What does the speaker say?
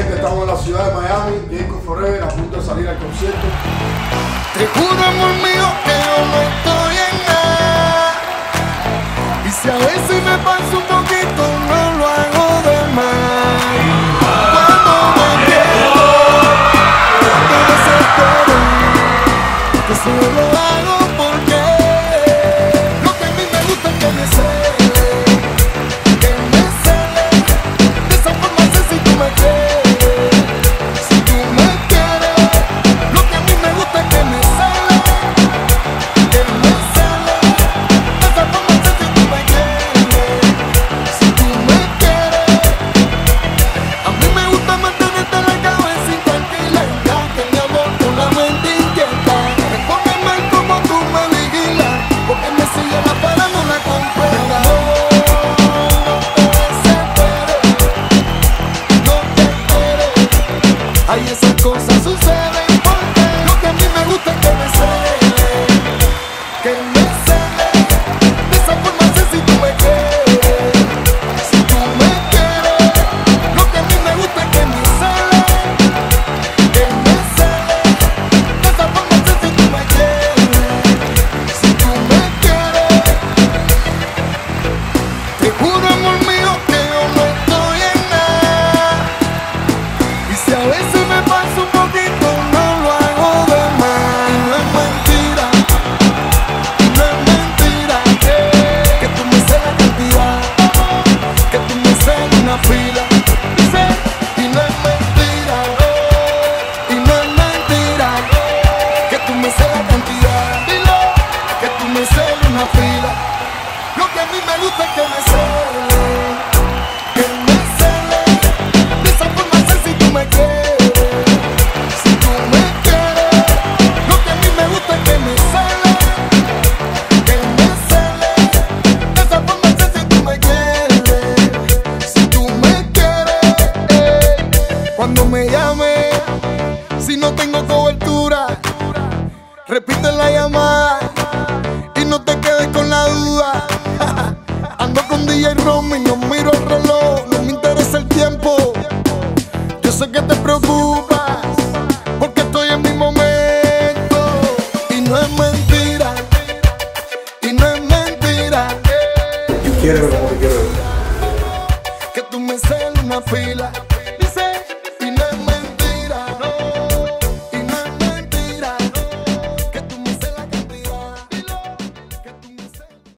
estamos en la ciudad de Miami, bien Forever, a punto de salir al concierto. Te juro, amor mío, Hay esas cosas. mí me gusta que me cele, que me cele. De esa forma sé si tú me quieres, si tú me quieres. Lo que a mí me gusta es que me cele, que me cele. De esa forma sé si tú me quieres, si tú me quieres. Cuando me llame, si no tengo cobertura, repite la llamada. mami, no miro el reloj, no me interesa el tiempo. Yo sé que te preocupas, porque estoy en mi momento. Y no es mentira, y no es mentira. Yo quiero como te quiero. Que tú me seas una fila.